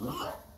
うま。